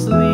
sleep.